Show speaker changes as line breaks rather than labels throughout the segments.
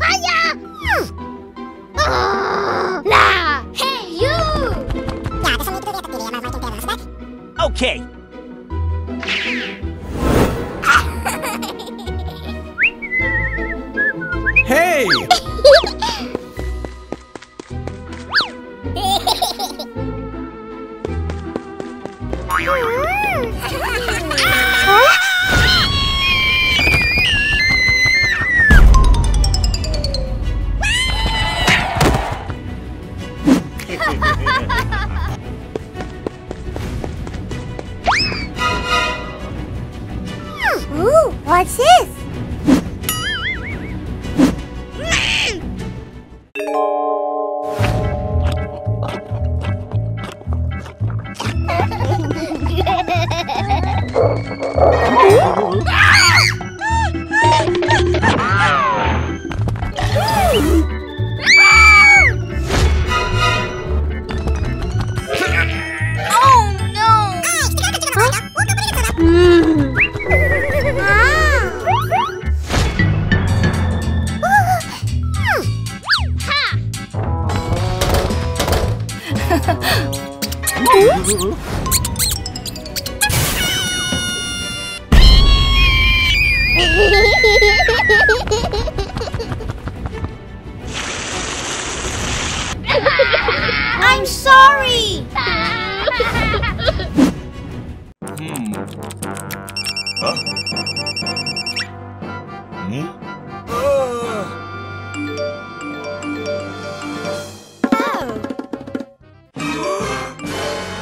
Hiya! Nah! Mm. Hey, you!
Okay.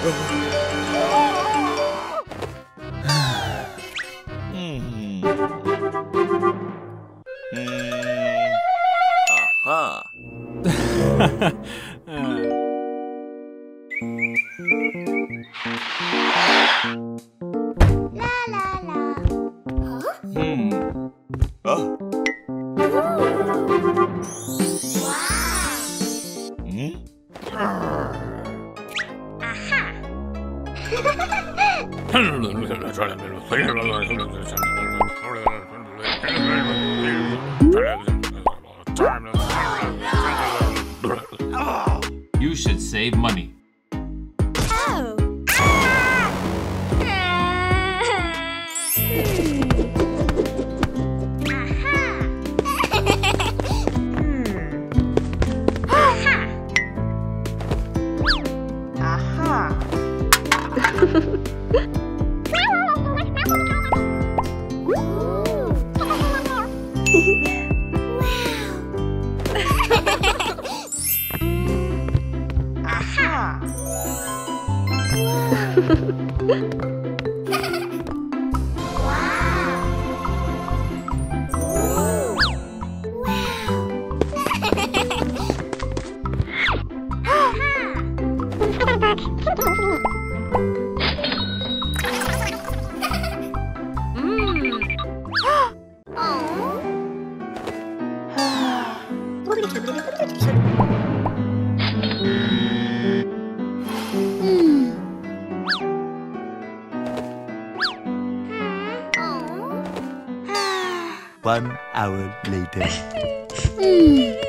Hmm.
て。うん。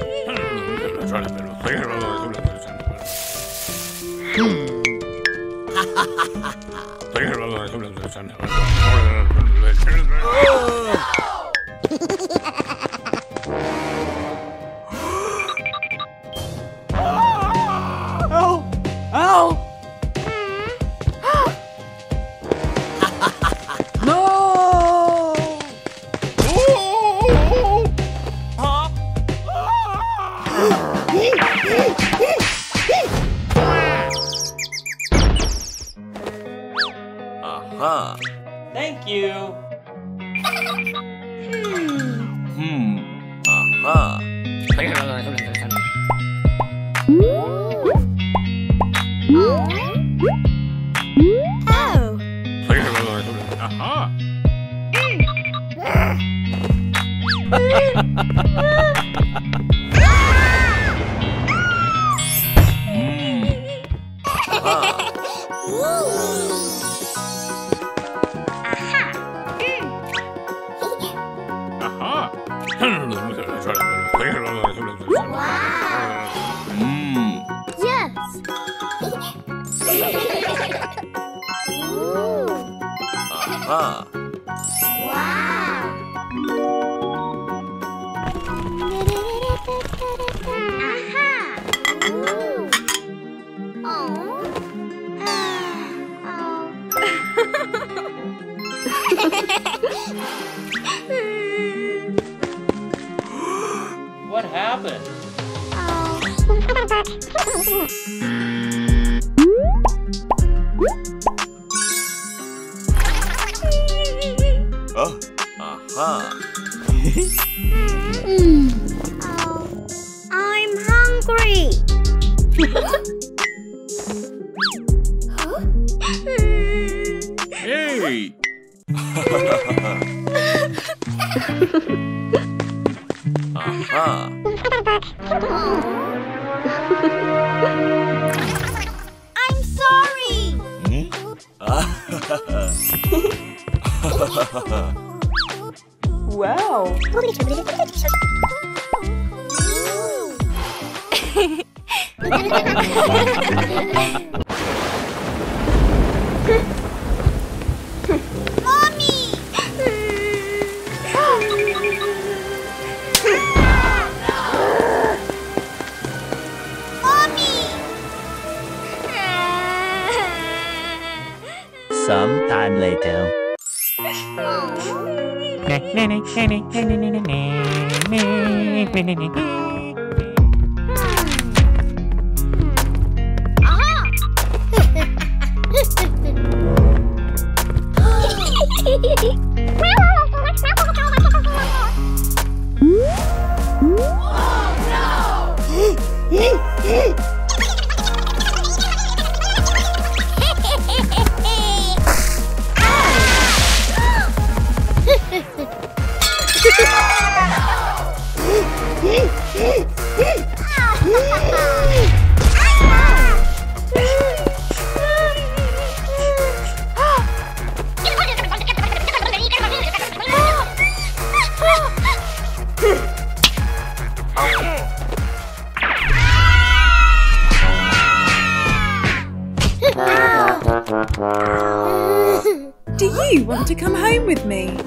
with me.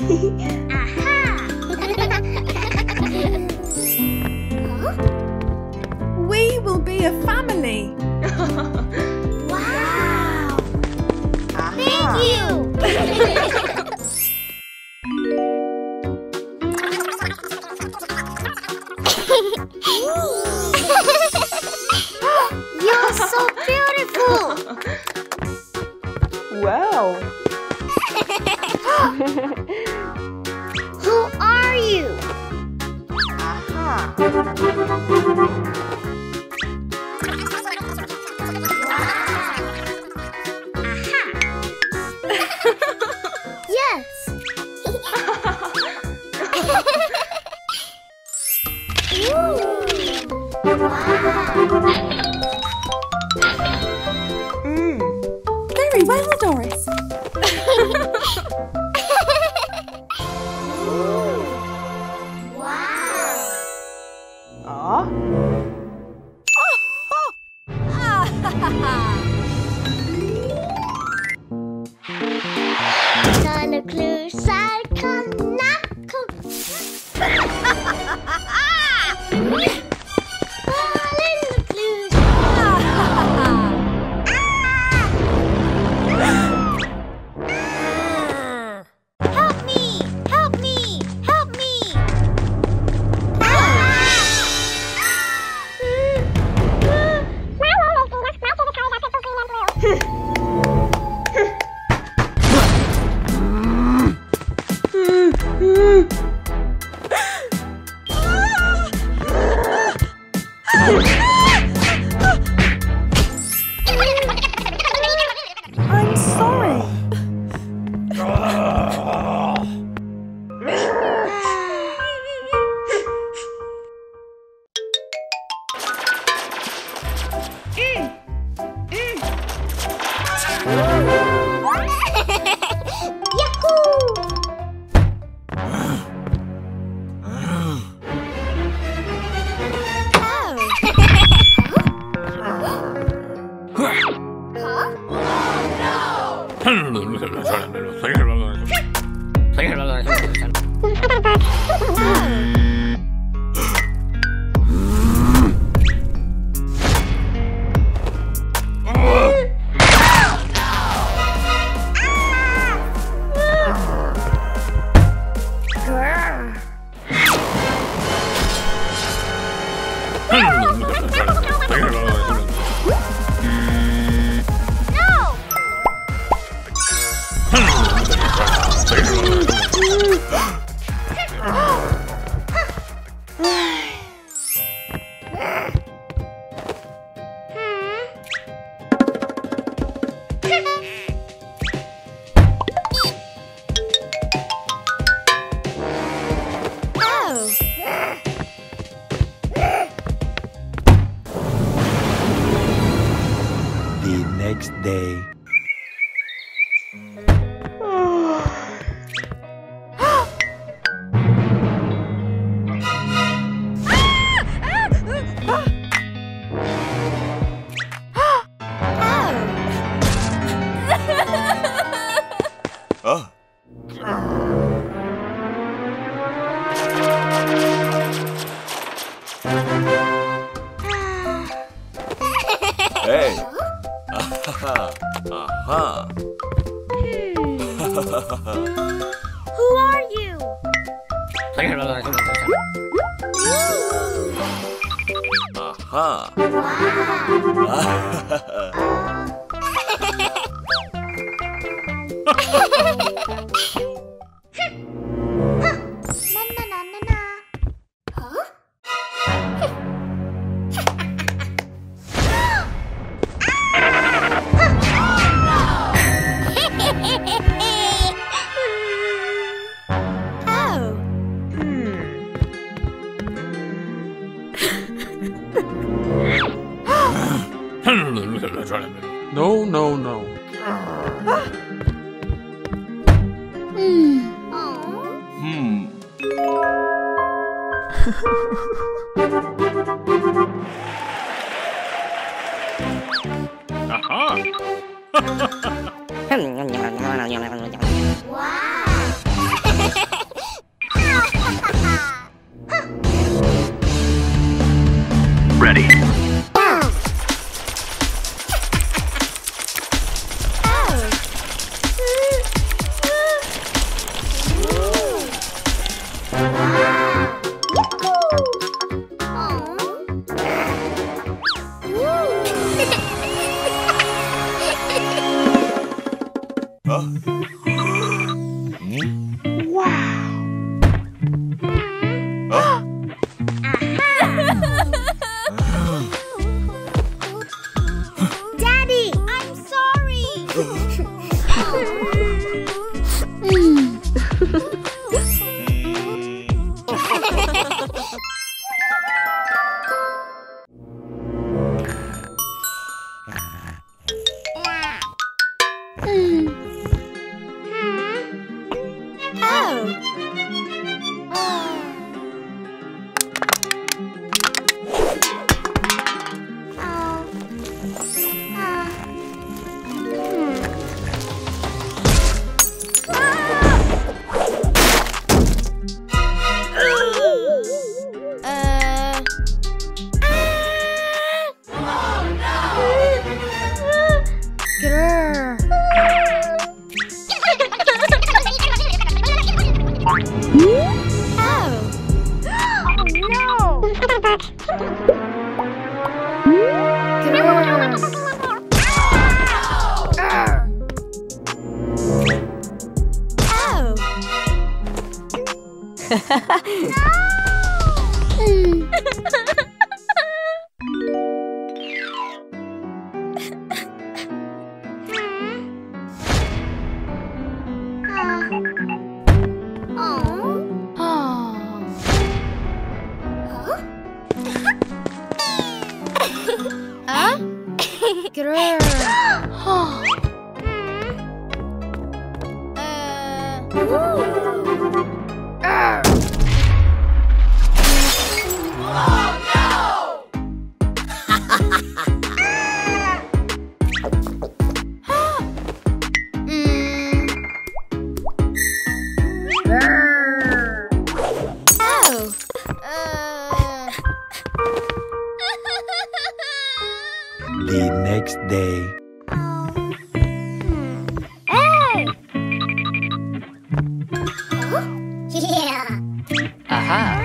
huh? We will be a family.
wow! Aha. Thank you!
Hey.
Uh-huh. Hmm. Aha. Aha.
Who are you? Uh-huh.
Aha.
Na
Yeah.
Aha.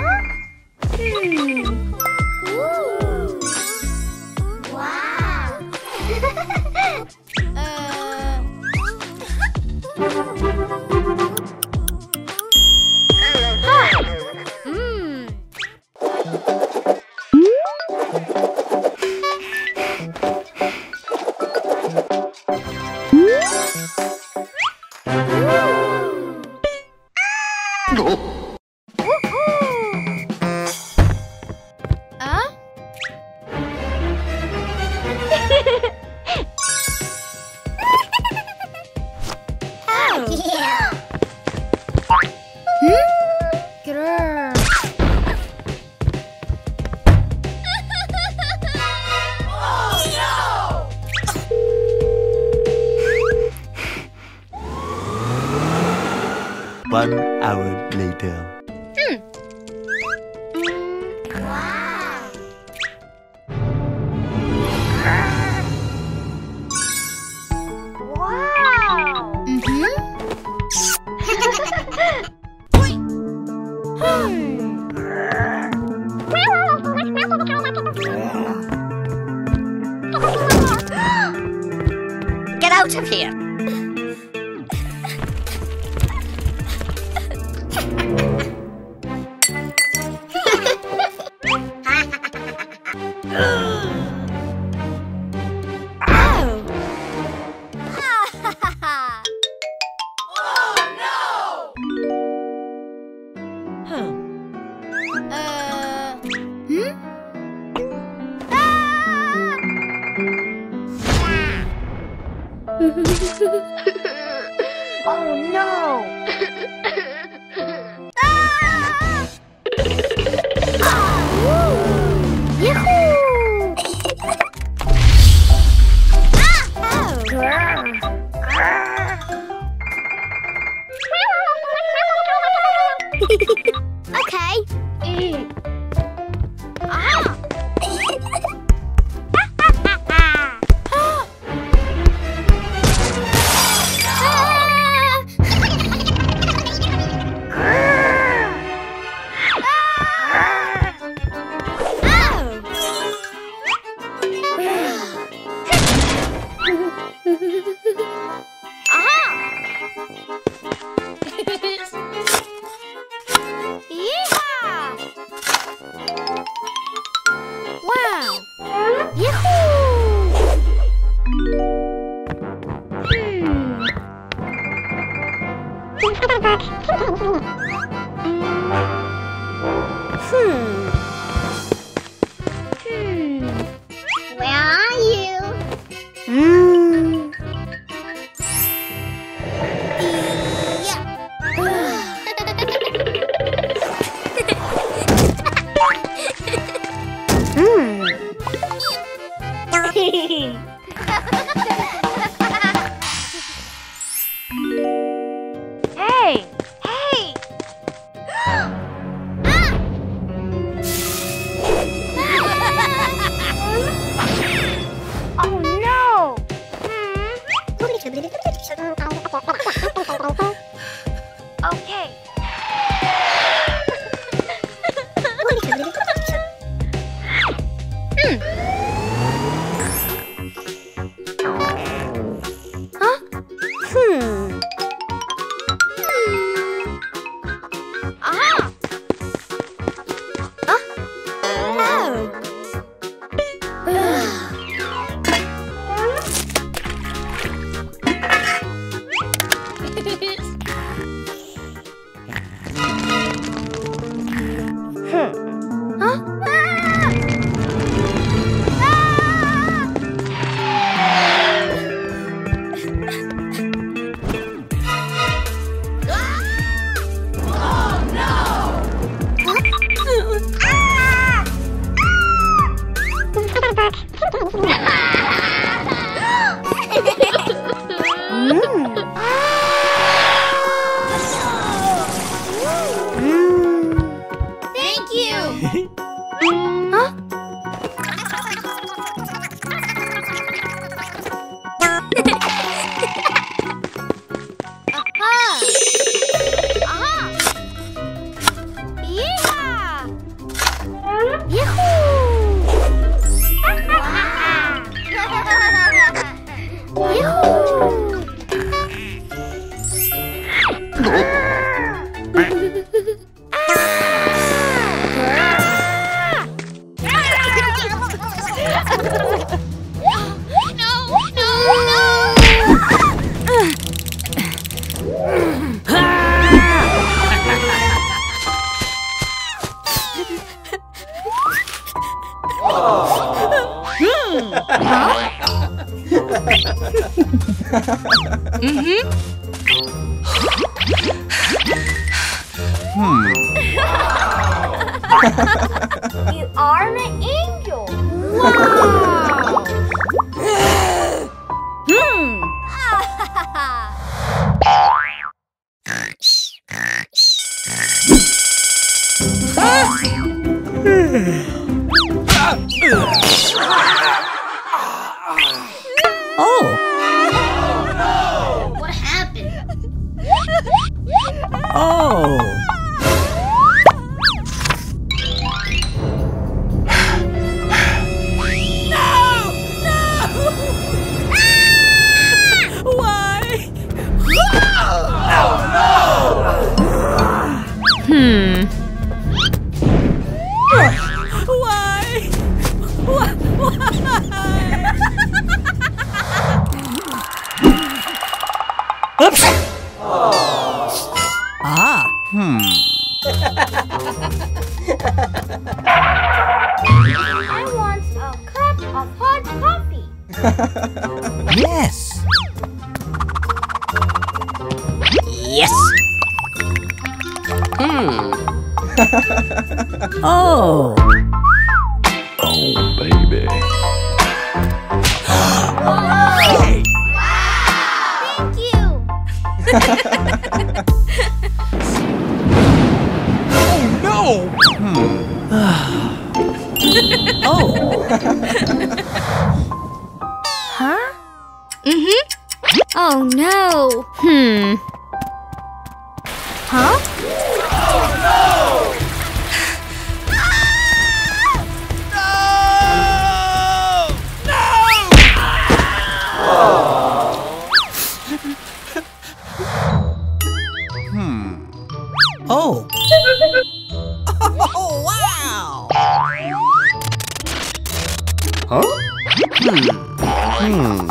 Hmm.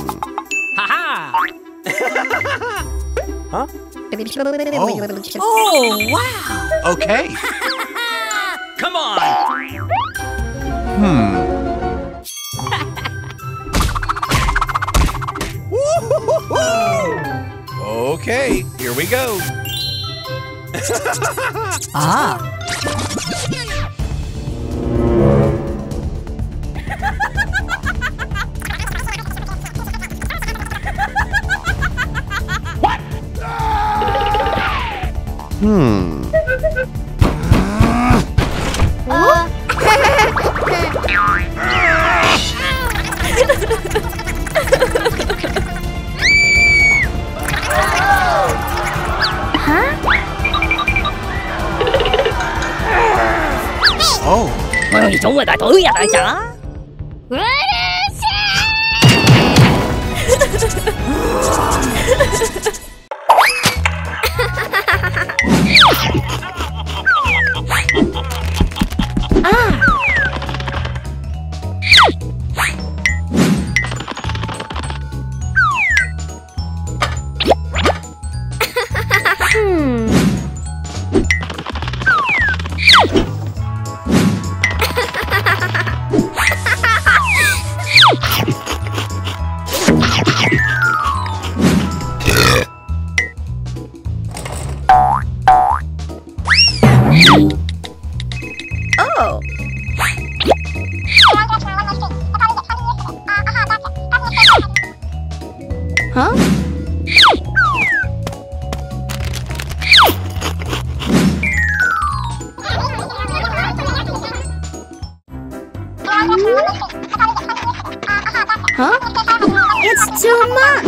Haha.
huh? Oh.
oh, wow.
Okay.
Come on. Hmm.
okay, here we go.
ah. tại
chả
什
么？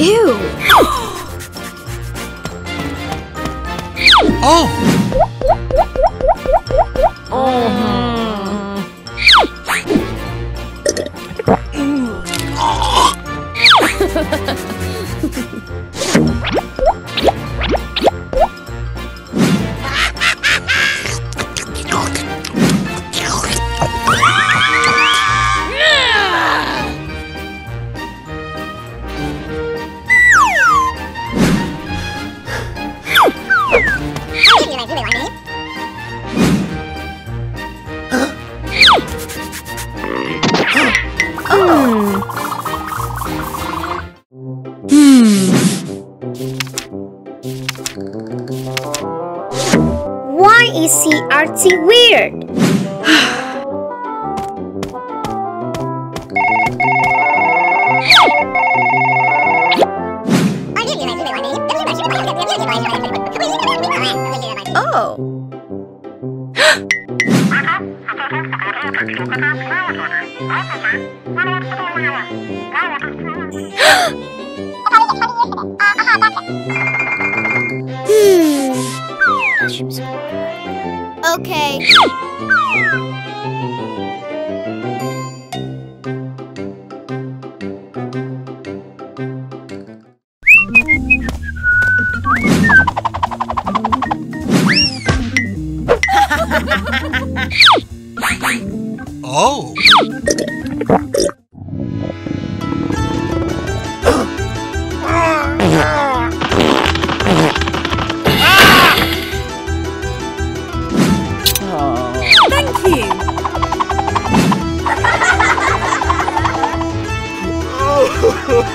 Ew!
Oh!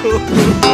Oh,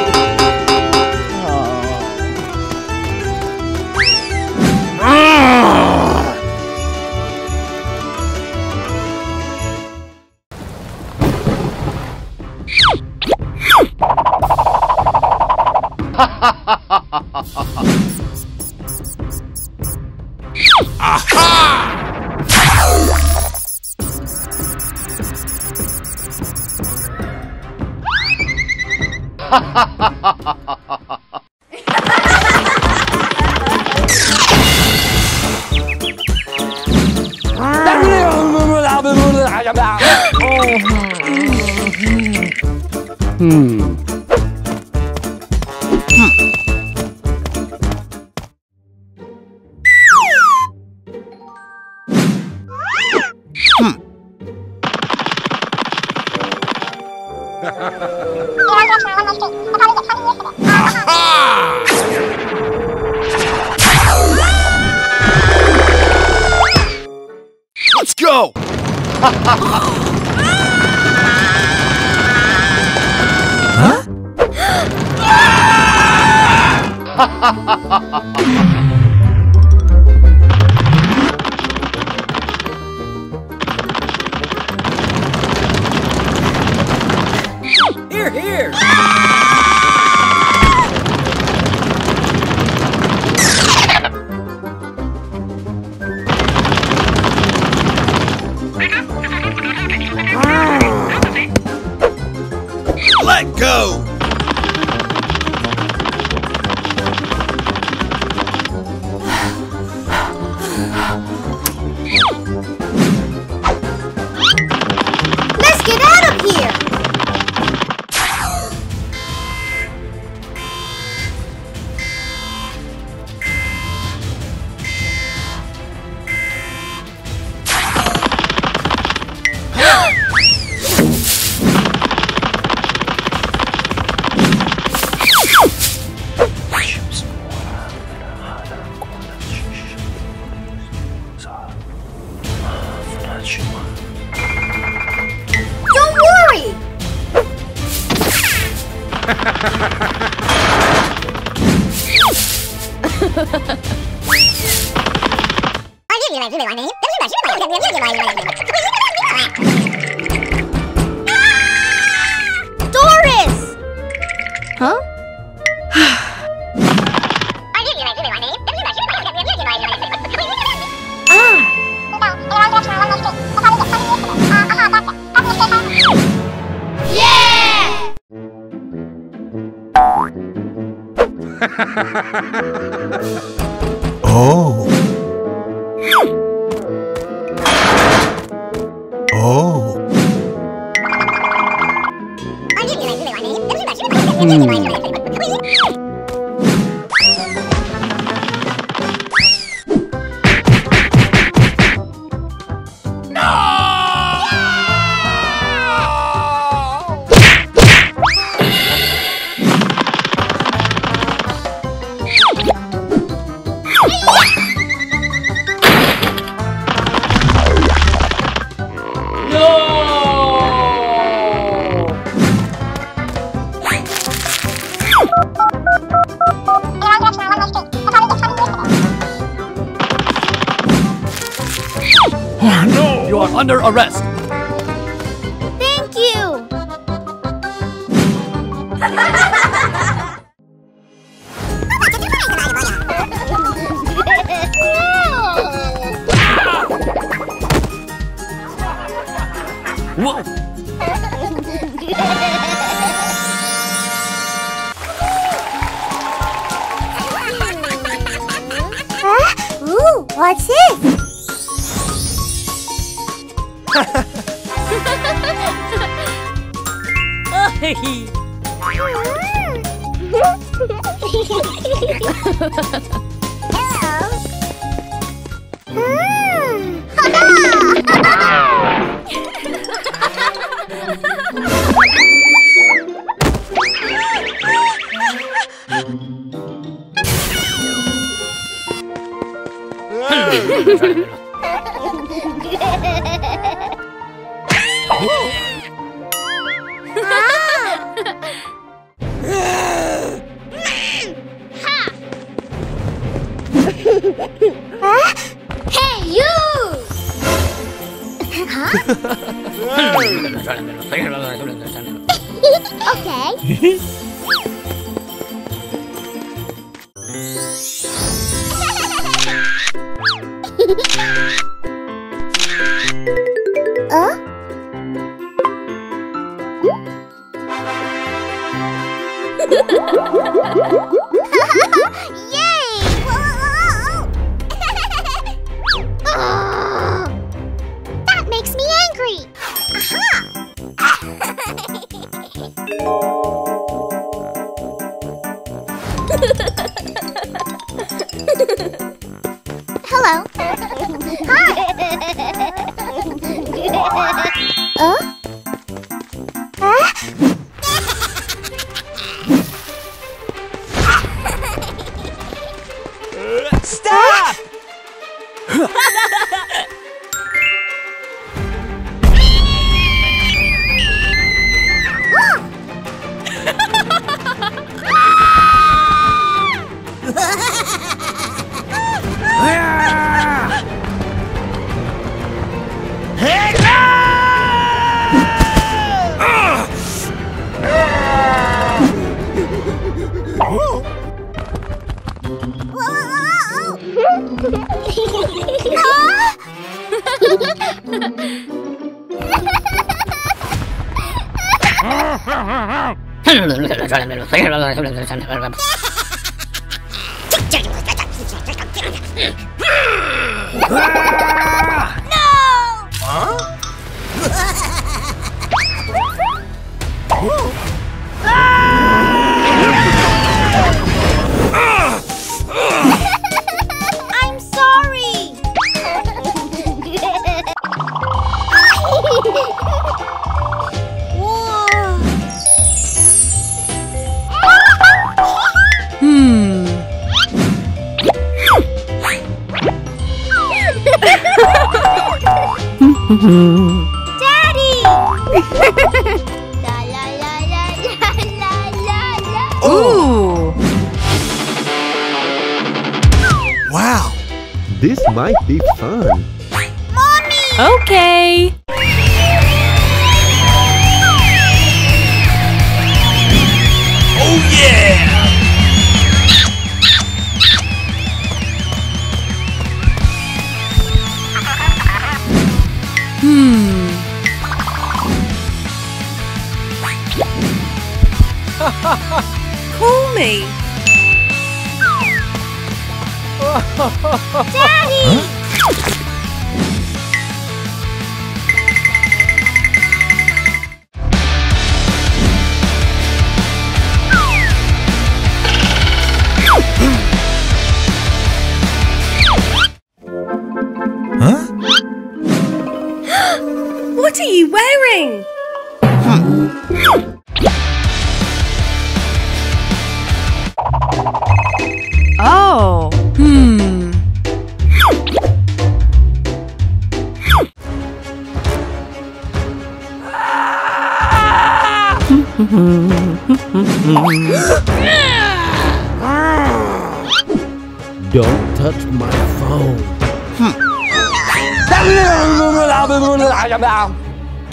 You
are under arrest. Hello. Hi. uh?
vamos.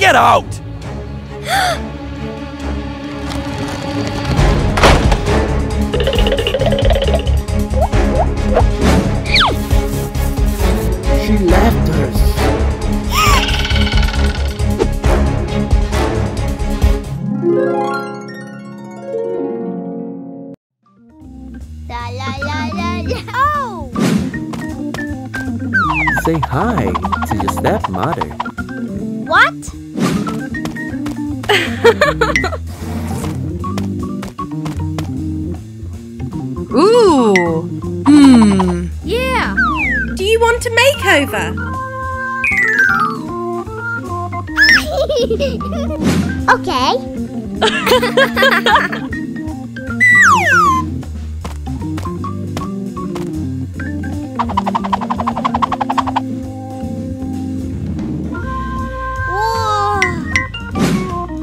Get out!
okay.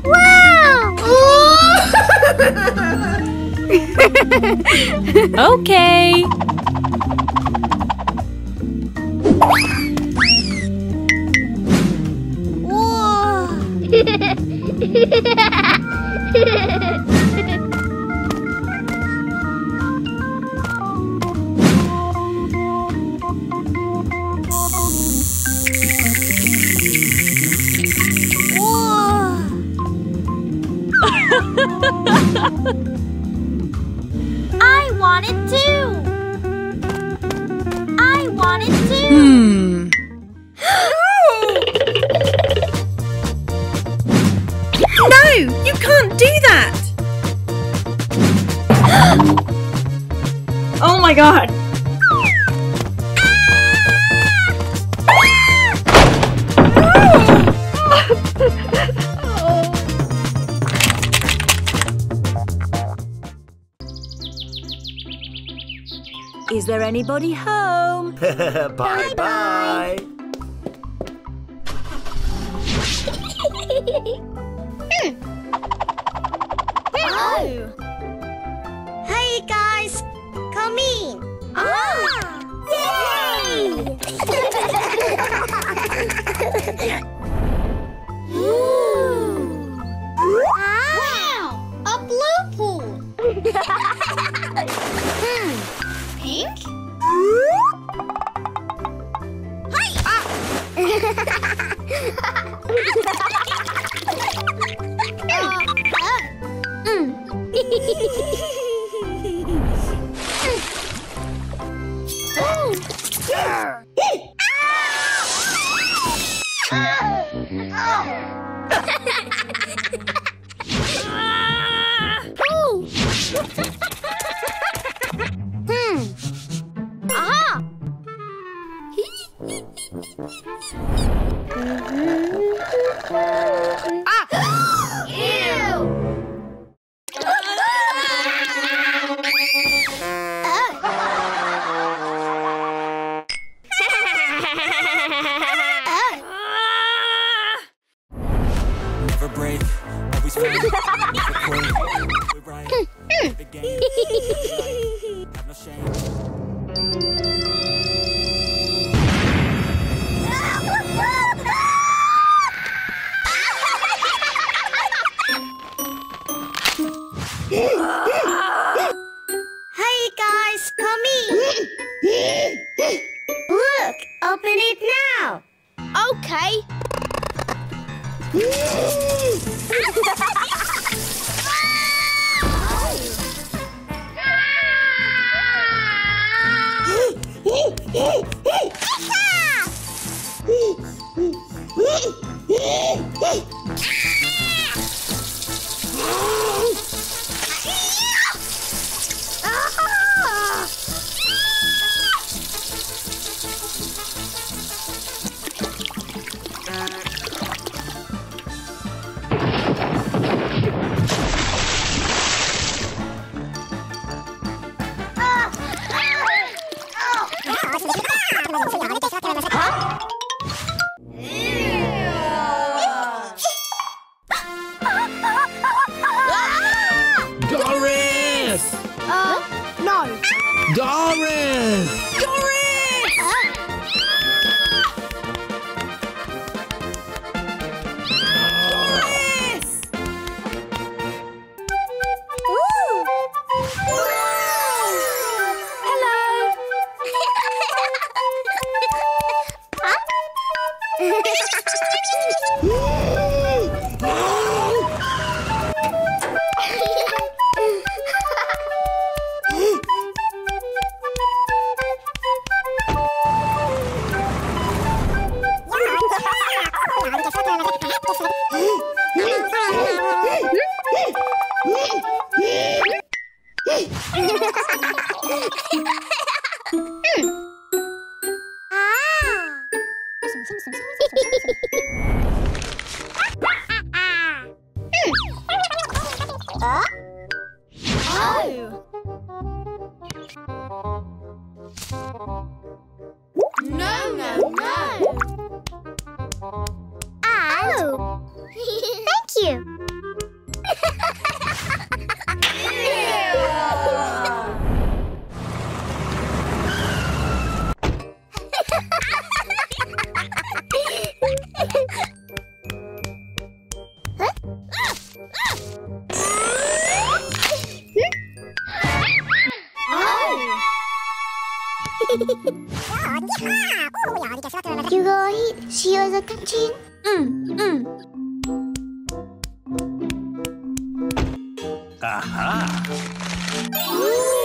wow.
Okay.
everybody home.
bye, bye.
嘿嘿嘿嘿嘿嘿あは。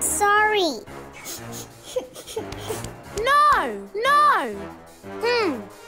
Sorry. no, no. Hmm.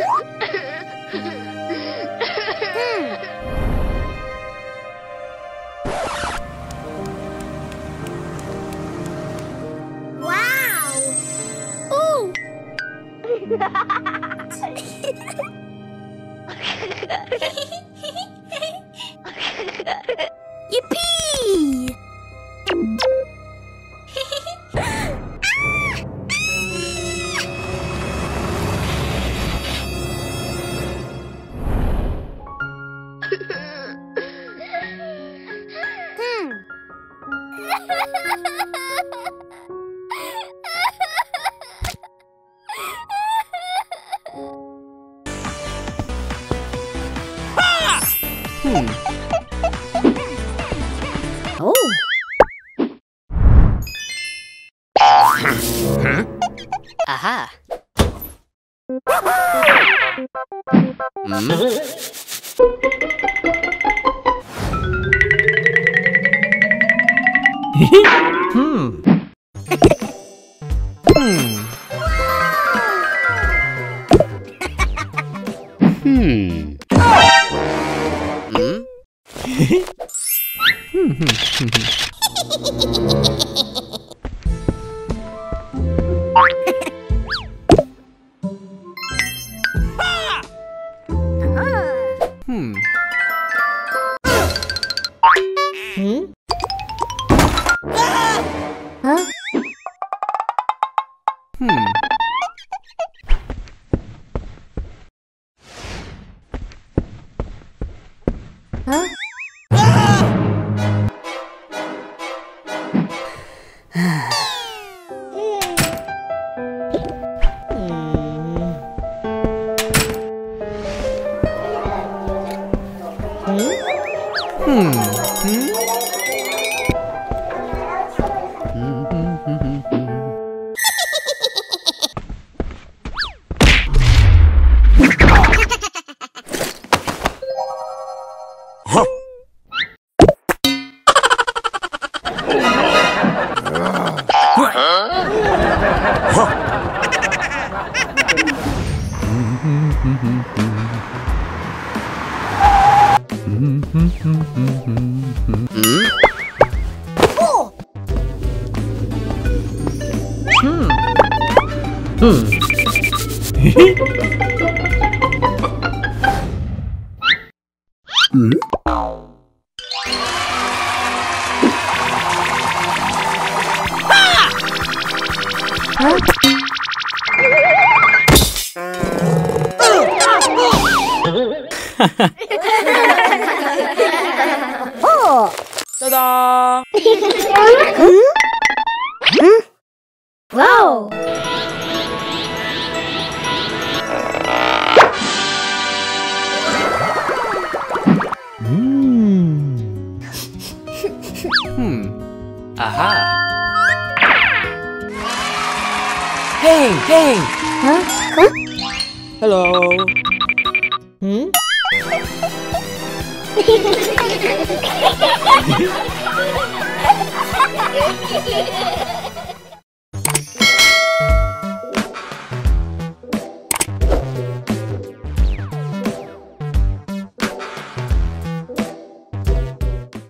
Hmm. hmm.